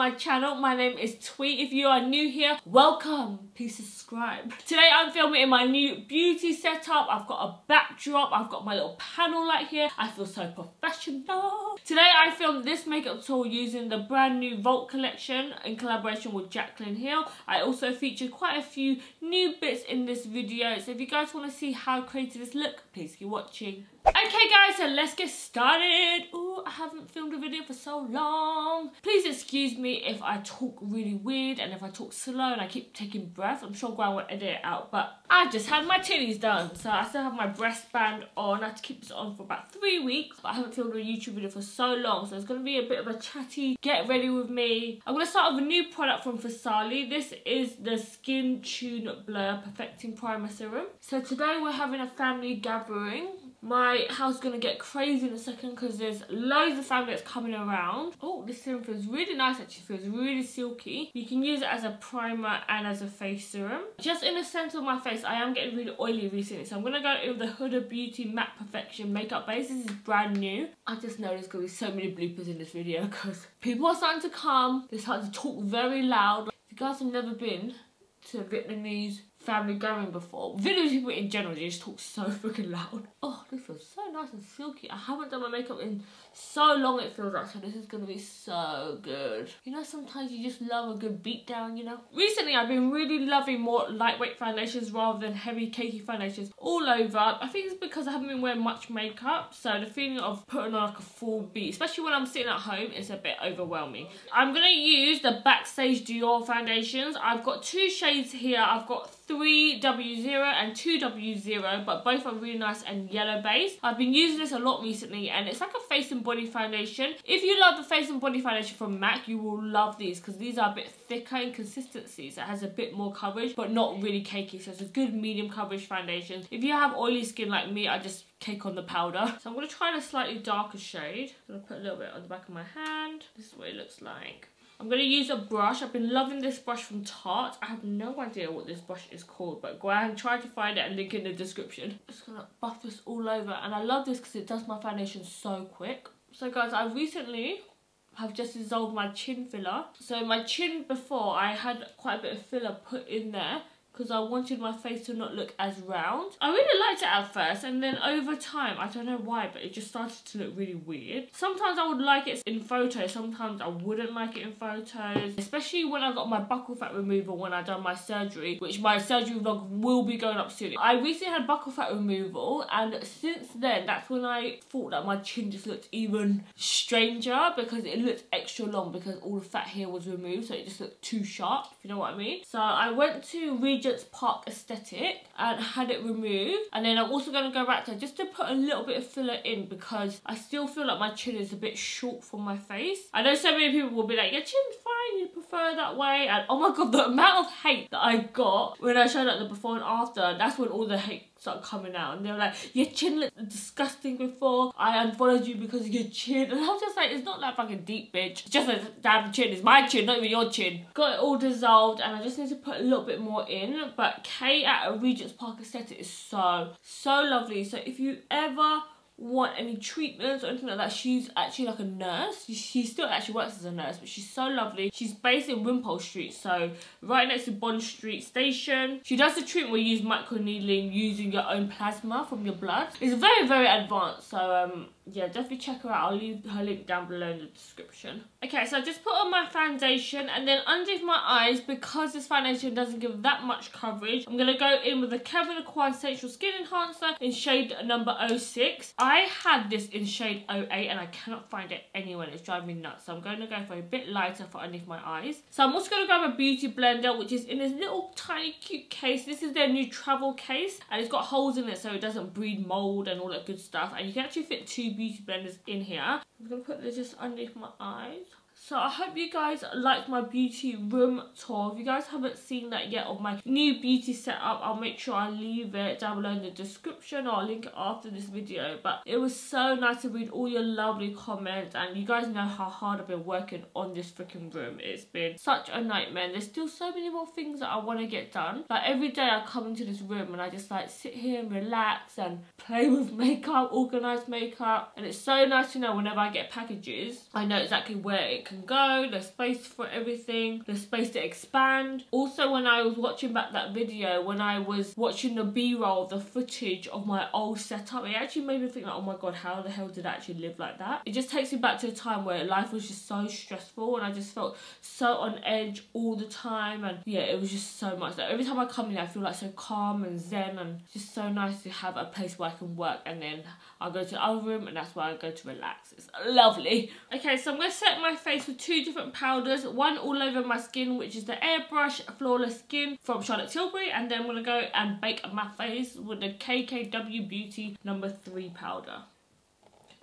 my channel. My name is Thuy. If you are new here, welcome. Please subscribe. Today I'm filming in my new beauty setup. I've got a backdrop. I've got my little panel light here. I feel so professional. Today I filmed this makeup tour using the brand new Vault collection in collaboration with Jaclyn Hill. I also featured quite a few new bits in this video. So if you guys want to see how creative this look, please keep watching. Okay guys, so let's get started. Ooh, I haven't filmed a video for so long. Please excuse me if I talk really weird and if I talk slow and I keep taking breath. I'm sure Gwen will edit it out, but I just had my titties done. So I still have my breast band on. I had to keep this on for about three weeks, but I haven't filmed a YouTube video for so long. So it's gonna be a bit of a chatty get ready with me. I'm gonna start with a new product from Farsali. This is the Skintune Blur Perfecting Primer Serum. So today we're having a family gathering my house is going to get crazy in a second because there's loads of family that's coming around. Oh, this serum feels really nice actually. feels really silky. You can use it as a primer and as a face serum. Just in the centre of my face, I am getting really oily recently. So I'm going to go in with the Huda Beauty Matte Perfection Makeup Base. This is brand new. I just know there's going to be so many bloopers in this video because people are starting to come. They're starting to talk very loud. If you guys have never been to Vietnamese family gathering before. Vietnamese people in general, they just talk so freaking loud. Oh, this feels so nice and silky. I haven't done my makeup in so long it feels like, so this is gonna be so good. You know, sometimes you just love a good beat down, you know? Recently, I've been really loving more lightweight foundations rather than heavy cakey foundations all over. I think it's because I haven't been wearing much makeup, so the feeling of putting on like a full beat, especially when I'm sitting at home, is a bit overwhelming. I'm gonna use the Backstage Dior foundations. I've got two shades here. I've got 3W0 and 2W0, but both are really nice and yellow base. I've been using this a lot recently, and it's like a face and body foundation. If you love the face and body foundation from MAC, you will love these because these are a bit thicker in consistency, so it has a bit more coverage, but not really cakey, so it's a good medium coverage foundation. If you have oily skin like me, I just cake on the powder. So I'm going to try in a slightly darker shade. I'm going to put a little bit on the back of my hand. This is what it looks like. I'm going to use a brush. I've been loving this brush from Tarte. I have no idea what this brush is called, but go ahead and try to find it and link in the description. Just going to buff this all over. And I love this because it does my foundation so quick. So guys, I recently have just dissolved my chin filler. So my chin before, I had quite a bit of filler put in there because I wanted my face to not look as round. I really liked it at first and then over time, I don't know why, but it just started to look really weird. Sometimes I would like it in photos, sometimes I wouldn't like it in photos, especially when I got my buccal fat removal when I done my surgery, which my surgery vlog will be going up soon. I recently had buccal fat removal and since then, that's when I thought that my chin just looked even stranger because it looked extra long because all the fat here was removed, so it just looked too sharp, if you know what I mean. So I went to Regent Park aesthetic and had it removed. And then I'm also going to go back to just to put a little bit of filler in because I still feel like my chin is a bit short for my face. I know so many people will be like, your chin's fine, you prefer that way. And oh my god, the amount of hate that I got when I showed up the before and after, that's when all the hate started coming out. And they were like your chin looked disgusting before. I unfollowed you because of your chin. And I was just like it's not that fucking deep bitch. It's just a damn chin it's my chin not even your chin. Got it all dissolved and I just need to put a little bit more in. But Kate at Regent's Park Aesthetic is so so lovely. So if you ever want any treatments or anything like that. She's actually like a nurse. She still actually works as a nurse, but she's so lovely. She's based in Wimpole Street, so right next to Bond Street Station. She does the treatment where you use microneedling using your own plasma from your blood. It's very, very advanced, so um, yeah, definitely check her out. I'll leave her link down below in the description. Okay, so I just put on my foundation and then underneath my eyes, because this foundation doesn't give that much coverage, I'm going to go in with the Kevyn Aucoin Sensual Skin Enhancer in shade number 06. I had this in shade 08 and I cannot find it anywhere. It's driving me nuts. So I'm going to go for a bit lighter for underneath my eyes. So I'm also going to grab a beauty blender, which is in this little tiny cute case. This is their new travel case and it's got holes in it so it doesn't breed mold and all that good stuff. And you can actually fit two beauty blenders in here. I'm going to put this just underneath my eyes. So I hope you guys liked my beauty room tour. If you guys haven't seen that yet of my new beauty setup, I'll make sure I leave it down below in the description or I'll link it after this video. But it was so nice to read all your lovely comments and you guys know how hard I've been working on this freaking room. It's been such a nightmare. There's still so many more things that I want to get done. But every day I come into this room and I just like sit here and relax and play with makeup, organise makeup. And it's so nice to know whenever I get packages, I know exactly where it can go, there's space for everything, there's space to expand. Also, when I was watching back that video, when I was watching the B-roll, the footage of my old setup, it actually made me think like, oh my god, how the hell did I actually live like that? It just takes me back to a time where life was just so stressful and I just felt so on edge all the time and yeah, it was just so much. Like, every time I come in, I feel like so calm and zen and just so nice to have a place where I can work and then I'll go to the other room and that's where I go to relax. It's lovely. Okay, so I'm going to set my face with two different powders. One all over my skin, which is the Airbrush Flawless Skin from Charlotte Tilbury. And then I'm to go and bake my face with the KKW Beauty number 3 powder.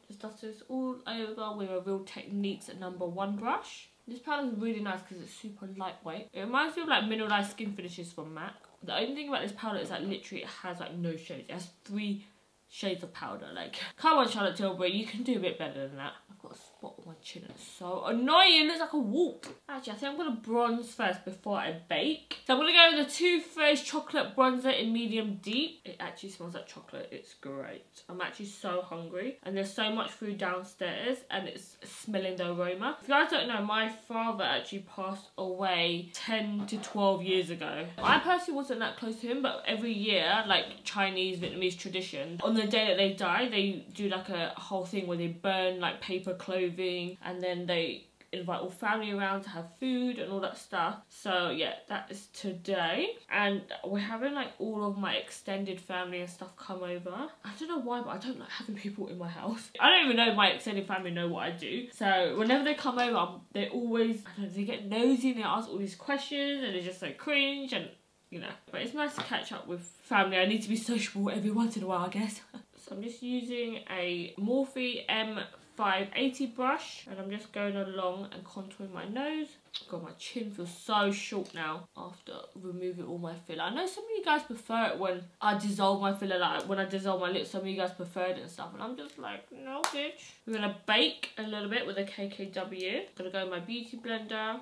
Just dust this all over with a Real Techniques number 1 brush. This powder is really nice because it's super lightweight. It reminds me of like mineralized skin finishes from MAC. The only thing about this powder is that literally it has like no shades. It has three shades of powder. Like, come on, Charlotte Tilbury, you can do a bit better than that. I've got a spot my chin. is so annoying. It looks like a wart. Actually, I think I'm going to bronze first before I bake. So I'm going to go with the Too Faced Chocolate Bronzer in Medium Deep. It actually smells like chocolate. It's great. I'm actually so hungry. And there's so much food downstairs. And it's smelling the aroma. If you guys don't know, my father actually passed away 10 to 12 years ago. I personally wasn't that close to him. But every year, like Chinese, Vietnamese tradition, on the day that they die, they do like a whole thing where they burn like paper clothing and then they invite all family around to have food and all that stuff. So yeah, that is today. And we're having like all of my extended family and stuff come over. I don't know why, but I don't like having people in my house. I don't even know my extended family know what I do. So whenever they come over, they always, know, they get nosy and they ask all these questions and they're just so cringe and you know. But it's nice to catch up with family. I need to be sociable every once in a while, I guess. so I'm just using a Morphe M 580 brush and I'm just going along and contouring my nose. God, my chin feels so short now after removing all my filler. I know some of you guys prefer it when I dissolve my filler, like when I dissolve my lips, some of you guys prefer it and stuff. And I'm just like, no, bitch. We're going to bake a little bit with a KKW. I'm Gonna go in my beauty blender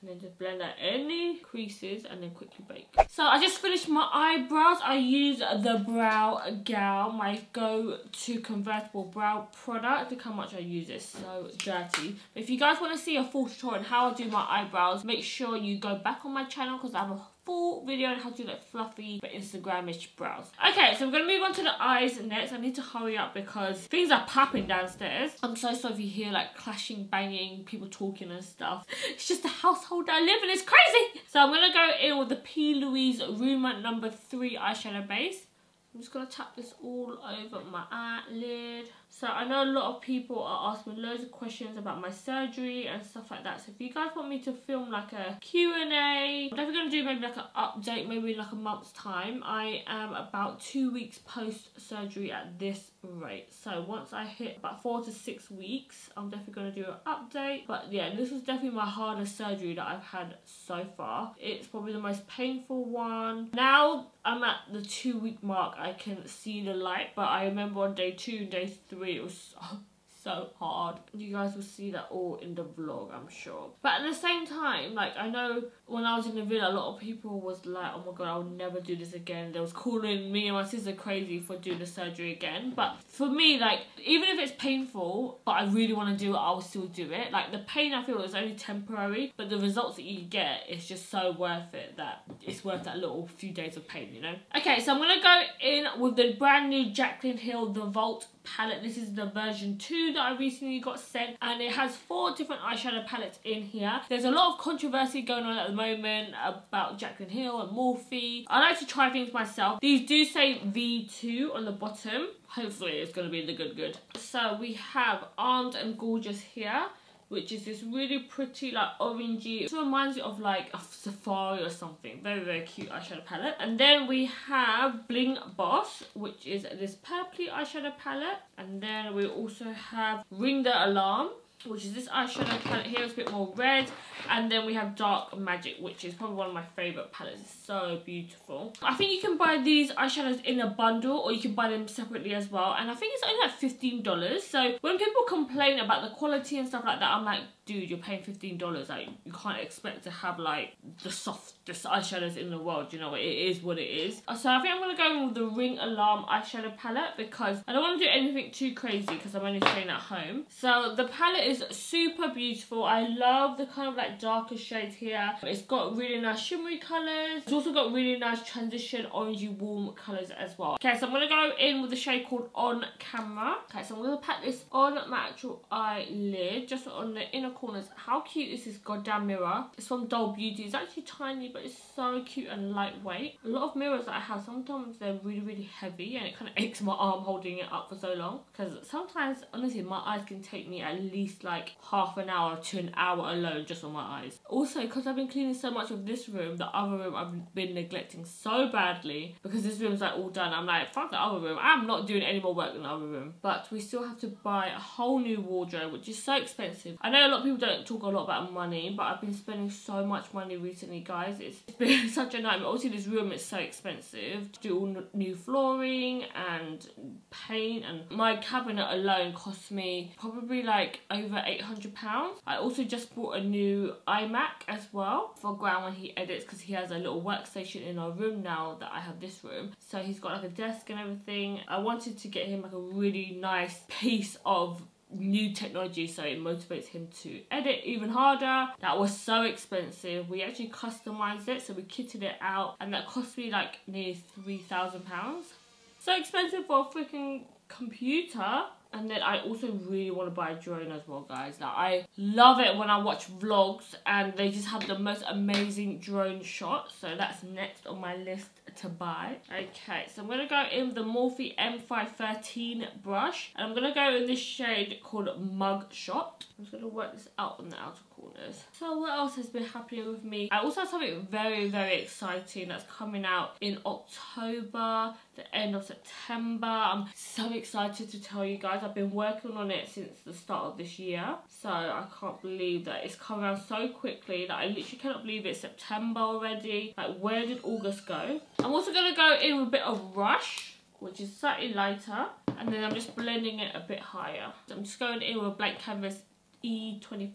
and then just blend out any creases and then quickly bake. So I just finished my eyebrows. I use the Brow Gal, my go-to convertible brow product. Look how much I use it, so dirty. But if you guys want to see a full tutorial on how I do my eyebrows, make sure you go back on my channel because I have a full video on how to do like fluffy but Instagramish brows. Okay, so we're gonna move on to the eyes next. I need to hurry up because things are popping downstairs. I'm so sorry if you hear like clashing, banging, people talking and stuff. It's just the household I live in, it's crazy! So I'm gonna go in with the P. Louise Rumour number three eyeshadow base. I'm just gonna tap this all over my eyelid. So I know a lot of people are asking loads of questions about my surgery and stuff like that. So if you guys want me to film like a Q&A, I'm definitely going to do maybe like an update, maybe like a month's time. I am about two weeks post-surgery at this rate. So once I hit about four to six weeks, I'm definitely going to do an update. But yeah, this was definitely my hardest surgery that I've had so far. It's probably the most painful one. Now I'm at the two week mark, I can see the light. But I remember on day two, day three, it was so, so hard. You guys will see that all in the vlog, I'm sure. But at the same time, like, I know when I was in the villa, a lot of people was like, oh my god, I'll never do this again. They was calling me and my sister crazy for doing the surgery again. But for me, like, even if it's painful, but I really want to do it, I'll still do it. Like, the pain I feel is only temporary, but the results that you get is just so worth it that it's worth that little few days of pain, you know? Okay, so I'm going to go in with the brand new Jaclyn Hill The Vault palette. This is the version 2 that I recently got sent and it has four different eyeshadow palettes in here. There's a lot of controversy going on at the moment about Jaclyn Hill and Morphe. I like to try things myself. These do say V2 on the bottom. Hopefully it's going to be the good good. So we have Armed and Gorgeous here which is this really pretty like orangey it reminds me of like a safari or something. Very very cute eyeshadow palette. And then we have bling boss which is this purpley eyeshadow palette. And then we also have ring the alarm which is this eyeshadow palette here. It's a bit more red. And then we have Dark Magic, which is probably one of my favourite palettes. It's so beautiful. I think you can buy these eyeshadows in a bundle or you can buy them separately as well. And I think it's only like $15. So when people complain about the quality and stuff like that, I'm like, dude, you're paying $15. Like, you can't expect to have, like, the softest eyeshadows in the world. You know, it is what it is. So I think I'm going to go with the Ring Alarm eyeshadow palette because I don't want to do anything too crazy because I'm only staying at home. So the palette is super beautiful. I love the kind of, like, darker shades here. It's got really nice shimmery colours. It's also got really nice transition orangey warm colours as well. Okay, so I'm going to go in with the shade called On Camera. Okay, so I'm going to pat this on my actual eyelid, just on the inner corners. How cute is this goddamn mirror? It's from Doll Beauty. It's actually tiny, but it's so cute and lightweight. A lot of mirrors that I have, sometimes they're really, really heavy, and it kind of aches my arm holding it up for so long. Because sometimes, honestly, my eyes can take me at least like half an hour to an hour alone just on my eyes. Also, because I've been cleaning so much of this room, the other room I've been neglecting so badly because this room's like all done. I'm like, fuck the other room. I'm not doing any more work in the other room. But we still have to buy a whole new wardrobe, which is so expensive. I know a lot of people don't talk a lot about money, but I've been spending so much money recently, guys. It's been such a nightmare. Obviously, this room is so expensive to do all new flooring and paint. And my cabinet alone cost me probably like over £800. I also just bought a new iMac as well for Graham when he edits because he has a little workstation in our room now that I have this room. So he's got like a desk and everything. I wanted to get him like a really nice piece of new technology so it motivates him to edit even harder that was so expensive we actually customized it so we kitted it out and that cost me like nearly three thousand pounds so expensive for a freaking computer and then I also really want to buy a drone as well, guys. Like, I love it when I watch vlogs and they just have the most amazing drone shots. So that's next on my list to buy. Okay, so I'm going to go in the Morphe M513 brush. And I'm going to go in this shade called Mug Shot. I'm just going to work this out on the outer corners. So what else has been happening with me? I also have something very, very exciting that's coming out in October, the end of September. I'm so excited to tell you guys. I've been working on it since the start of this year. So I can't believe that it's come around so quickly that I literally cannot believe it's September already. Like where did August go? I'm also going to go in with a bit of Rush which is slightly lighter and then I'm just blending it a bit higher. I'm just going in with a blank canvas E25.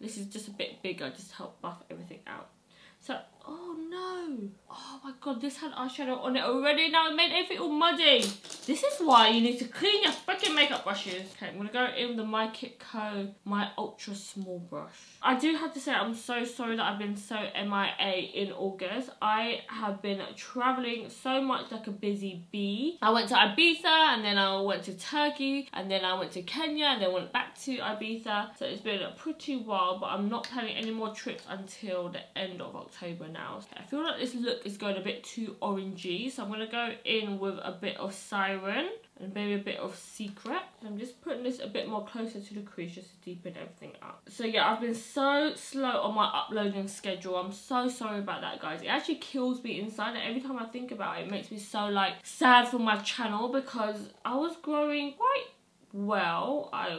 This is just a bit bigger just to help buff everything out. So, oh no. Oh my god, this had eyeshadow on it already. Now it made everything all muddy. This is why you need to clean your fucking makeup brushes. Okay, I'm to go in with the My Kit Co. My Ultra Small Brush. I do have to say I'm so sorry that I've been so MIA in August. I have been travelling so much like a busy bee. I went to Ibiza and then I went to Turkey and then I went to Kenya and then went back to Ibiza. So it's been a pretty while but I'm not planning any more trips until the end of October now. I feel like this look is going a bit too orangey so I'm going to go in with a bit of Siren and maybe a bit of Secret. I'm just putting this a bit more closer to the crease just to deepen everything up. So yeah, I've been so slow on my uploading schedule. I'm so sorry about that, guys. It actually kills me inside every time I think about it, it makes me so like sad for my channel because I was growing quite well, I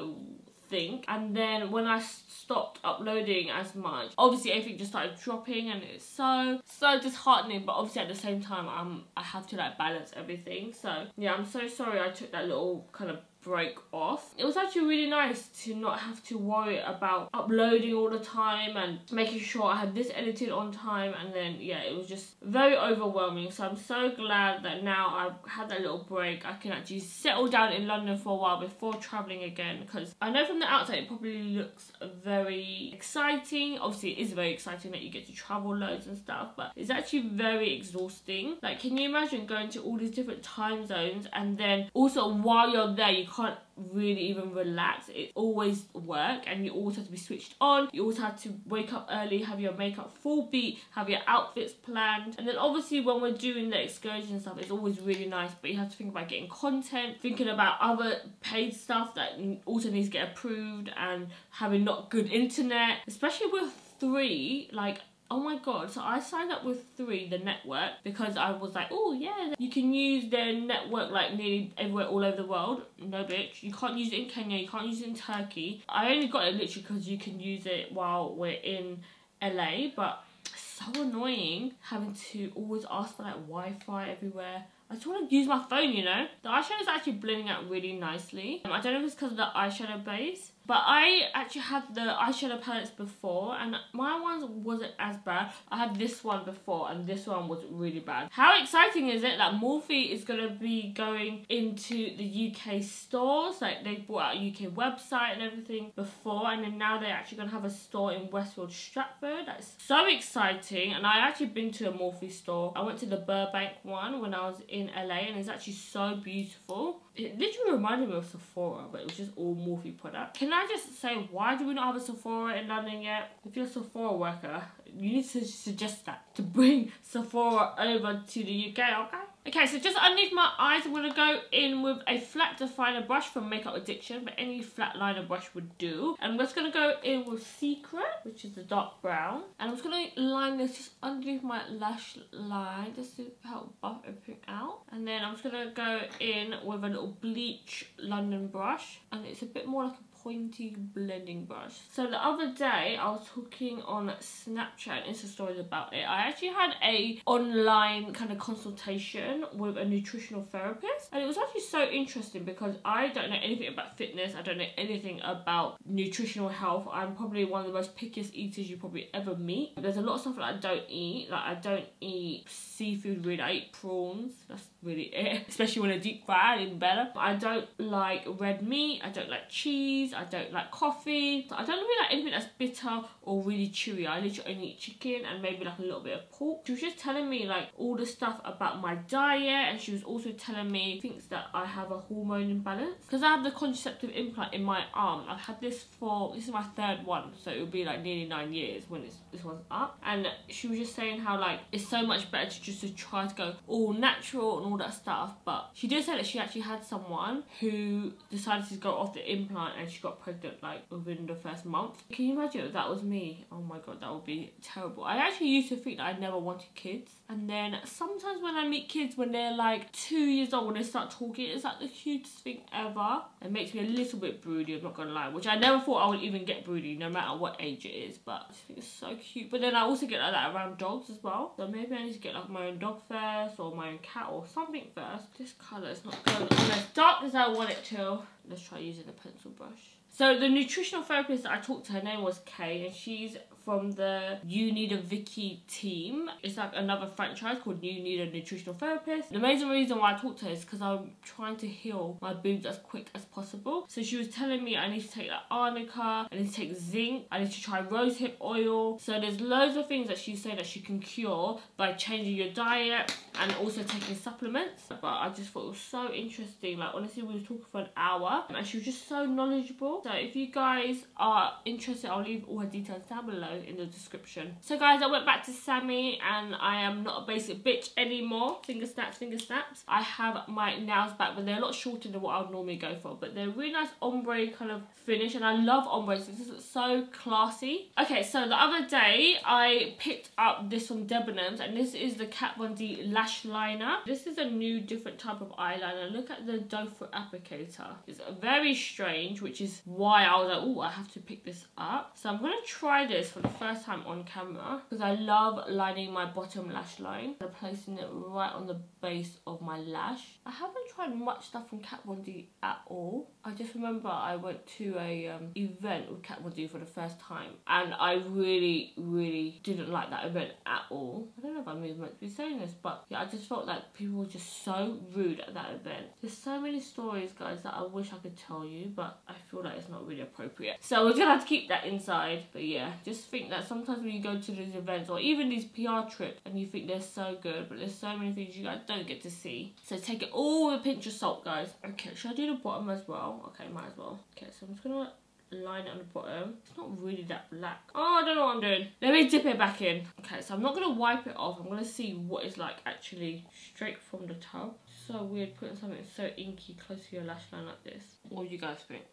think. And then when I stopped uploading as much, obviously everything just started dropping and it's so, so disheartening. But obviously at the same time, I'm, I have to like balance everything. So yeah, I'm so sorry I took that little kind of break off. It was actually really nice to not have to worry about uploading all the time and making sure I had this edited on time and then yeah it was just very overwhelming. So I'm so glad that now I've had that little break. I can actually settle down in London for a while before travelling again because I know from the outside it probably looks very exciting. Obviously it is very exciting that you get to travel loads and stuff but it's actually very exhausting. Like can you imagine going to all these different time zones and then also while you're there you can't really even relax. It's always work and you always have to be switched on. You always have to wake up early, have your makeup full beat, have your outfits planned. And then obviously when we're doing the excursion stuff, it's always really nice, but you have to think about getting content, thinking about other paid stuff that also needs to get approved and having not good internet, especially with three, like Oh my god, so I signed up with Three, the network, because I was like, oh yeah, you can use their network like nearly everywhere all over the world. No bitch, you can't use it in Kenya, you can't use it in Turkey. I only got it literally because you can use it while we're in LA, but so annoying having to always ask for like Wi-Fi everywhere. I just want to use my phone, you know? The eyeshadow is actually blending out really nicely. Um, I don't know if it's because of the eyeshadow base, But I actually had the eyeshadow palettes before and my ones wasn't as bad. I had this one before and this one was really bad. How exciting is it that Morphe is going to be going into the UK stores? Like they brought out a UK website and everything before and then now they're actually going to have a store in Westfield Stratford. That's so exciting and I actually been to a Morphe store. I went to the Burbank one when I was in LA and it's actually so beautiful. It literally reminded me of Sephora, but it was just all Morphe products. Can I just say, why do we not have a Sephora in London yet? If you're a Sephora worker, you need to suggest that to bring Sephora over to the UK, okay? Okay, so just underneath my eyes, I'm going to go in with a flat definer brush from Makeup Addiction, but any flat liner brush would do. And I'm just going to go in with Secret, which is the dark brown. And I'm just going to line this just underneath my lash line, just to help buff everything out. And then I'm just going to go in with a little bleach London brush. And it's a bit more like a pointy blending brush. So the other day I was talking on Snapchat Insta stories about it. I actually had a online kind of consultation with a nutritional therapist and it was actually so interesting because I don't know anything about fitness. I don't know anything about nutritional health. I'm probably one of the most pickiest eaters you probably ever meet. There's a lot of stuff that I don't eat. Like I don't eat seafood really. I eat prawns. That's really it. Especially when I deep fry, even better. I don't like red meat. I don't like cheese. I don't like coffee. I don't really like anything that's bitter or really chewy. I literally only eat chicken and maybe like a little bit of pork. She was just telling me like all the stuff about my diet and she was also telling me things that I have a hormone imbalance. Because I have the contraceptive implant in my arm. I've had this for, this is my third one. So it will be like nearly nine years when it's, this one's up. And she was just saying how like it's so much better to just to try to go all natural and all that stuff. But she did say that she actually had someone who decided to go off the implant and she got pregnant like within the first month. Can you imagine if that was me? Oh my god, that would be terrible. I actually used to think that I never wanted kids. And then sometimes when I meet kids when they're like two years old, when they start talking, it's like the cutest thing ever. It makes me a little bit broody, I'm not gonna lie. Which I never thought I would even get broody, no matter what age it is. But I think it's so cute. But then I also get like that around dogs as well. So maybe I need to get like my own dog first or my own cat or something first. This colour is not going on as dark as I want it to. Let's try using a pencil brush. So the nutritional therapist that I talked to, her name was Kay, and she's from the You Need a Vicky team. It's like another franchise called You Need a Nutritional Therapist. The main reason why I talked to her is because I'm trying to heal my boobs as quick as possible. So she was telling me I need to take arnica, I need to take zinc, I need to try rosehip oil. So there's loads of things that she said that she can cure by changing your diet and also taking supplements. But I just thought it was so interesting. Like honestly, we were talking for an hour and she was just so knowledgeable. So if you guys are interested, I'll leave all her details down below in the description. So guys, I went back to Sammy and I am not a basic bitch anymore. Finger snaps, finger snaps. I have my nails back, but they're a lot shorter than what I would normally go for. But they're really nice ombre kind of finish and I love ombres. This is so classy. Okay, so the other day I picked up this from Debenhams and this is the Kat Von D Lash Liner. This is a new different type of eyeliner. Look at the doe foot applicator. It's very strange, which is why I was like, oh, I have to pick this up. So I'm going to try this for the first time on camera because I love lining my bottom lash line. I'm placing it right on the base of my lash. I haven't tried much stuff from Kat Von D at all. I just remember I went to a um, event with Kat Von D for the first time and I really, really didn't like that event at all. I don't know if I'm even meant to be saying this, but yeah, I just felt like people were just so rude at that event. There's so many stories, guys, that I wish I could tell you, but I feel like it's not really appropriate. So we're gonna have to keep that inside. But yeah, just think that sometimes when you go to these events or even these PR trips and you think they're so good, but there's so many things you guys don't get to see. So take it all with a pinch of salt, guys. Okay, should I do the bottom as well? Okay, might as well. Okay, so I'm just gonna line it on the bottom. It's not really that black. Oh, I don't know what I'm doing. Let me dip it back in. Okay, so I'm not going to wipe it off. I'm going to see what it's like actually straight from the tub. So weird putting something so inky close to your lash line like this. What do you guys think?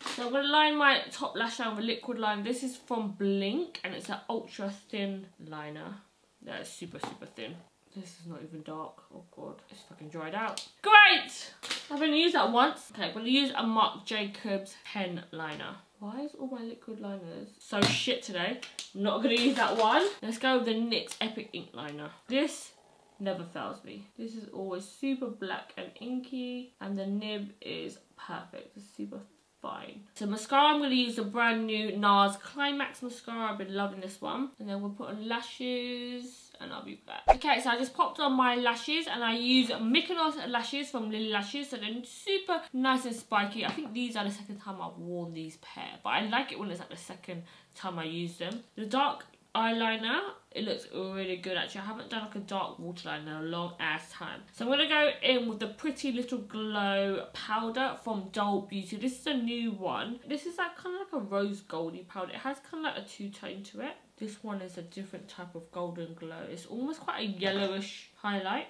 So I'm going to line my top lash line with liquid line. This is from Blink and it's an ultra thin liner. That is super, super thin. This is not even dark. Oh god, it's fucking dried out. Great! I've only used that once. Okay, I'm gonna use a Marc Jacobs pen liner. Why is all my liquid liners so shit today? I'm not gonna use that one. Let's go with the NYX Epic Ink Liner. This never fails me. This is always super black and inky and the nib is perfect. It's super fine. So mascara, I'm going to use the brand new NARS Climax mascara. I've been loving this one. And then we'll put on lashes and I'll be back. Okay, so I just popped on my lashes and I use Mykonos lashes from Lily Lashes. So they're super nice and spiky. I think these are the second time I've worn these pair. But I like it when it's like the second time I use them. The dark eyeliner. It looks really good actually. I haven't done like a dark waterline in a long ass time. So i'm gonna go in with the pretty little glow powder from Doll Beauty. This is a new one. This is like kind of like a rose goldy powder. It has kind of like a two-tone to it. This one is a different type of golden glow. It's almost quite a yellowish highlight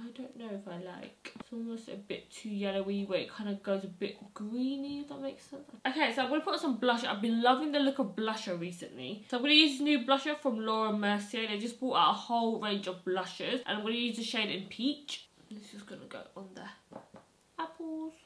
I don't know if I like. It's almost a bit too yellowy where it kind of goes a bit greeny, if that makes sense. Okay, so I'm going to put some blusher. I've been loving the look of blusher recently. So I'm going to use this new blusher from Laura Mercier. They just brought out a whole range of blushers. And I'm going to use the shade in Peach. This is going to go on there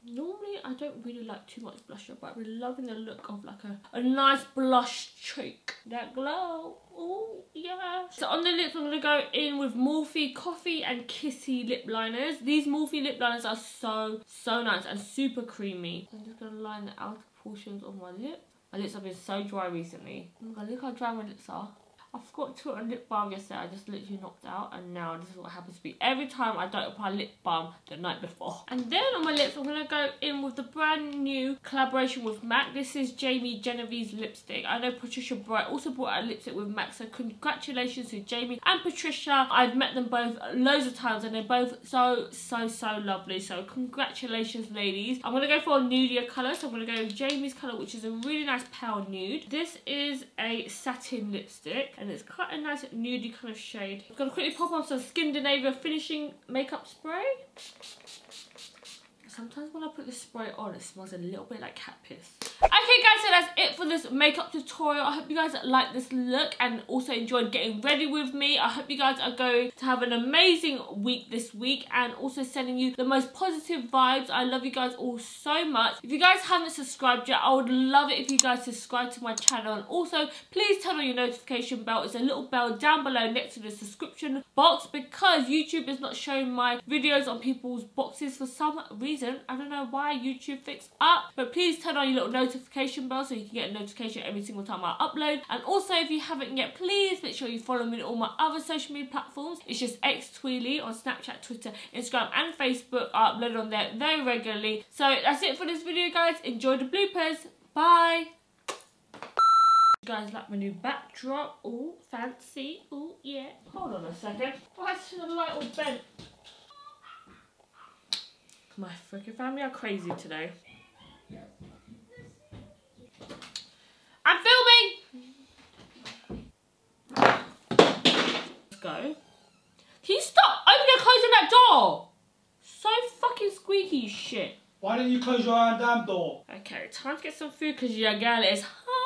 Normally I don't really like too much blusher but I'm loving the look of like a, a nice blush cheek. That glow. Oh yeah. So on the lips I'm going to go in with Morphe Coffee and Kissy lip liners. These Morphe lip liners are so so nice and super creamy. I'm just going to line the outer portions of my lip. My lips have been so dry recently. Oh God, look how dry my lips are. I forgot to put a lip balm yesterday. I just literally knocked out and now this is what happens to me every time I don't apply lip balm the night before. And then on my lips, I'm going to go in with the brand new collaboration with MAC. This is Jamie Genevieve's lipstick. I know Patricia Bright also bought a lipstick with MAC, so congratulations to Jamie and Patricia. I've met them both loads of times and they're both so, so, so lovely. So congratulations, ladies. I'm going to go for a nudier colour, so I'm going to go with Jamie's colour, which is a really nice pale nude. This is a satin lipstick and it's quite a nice nudie kind of shade. I'm going to quickly pop on some Skindinavia finishing makeup spray. Sometimes when I put this spray on, it smells a little bit like cat piss. Okay guys, so that's it for this makeup tutorial. I hope you guys like this look and also enjoyed getting ready with me. I hope you guys are going to have an amazing week this week and also sending you the most positive vibes. I love you guys all so much. If you guys haven't subscribed yet, I would love it if you guys subscribe to my channel and also please turn on your notification bell. It's a little bell down below next to the subscription box because YouTube is not showing my videos on people's boxes for some reason. I don't know why YouTube fixed up. But please turn on your little notification bell so you can get a notification every single time I upload. And also if you haven't yet, please make sure you follow me on all my other social media platforms. It's just xThuyLe on Snapchat, Twitter, Instagram and Facebook. I upload on there very regularly. So that's it for this video guys. Enjoy the bloopers. Bye. You guys like my new backdrop? Oh, fancy. Oh, yeah. Hold on a second. Why is the light all bent? My freaking family are crazy today. I'm filming! Let's go. Can you stop opening and closing that door? So fucking squeaky shit. Why don't you close your own damn door? Okay, time to get some food because your girl is hungry.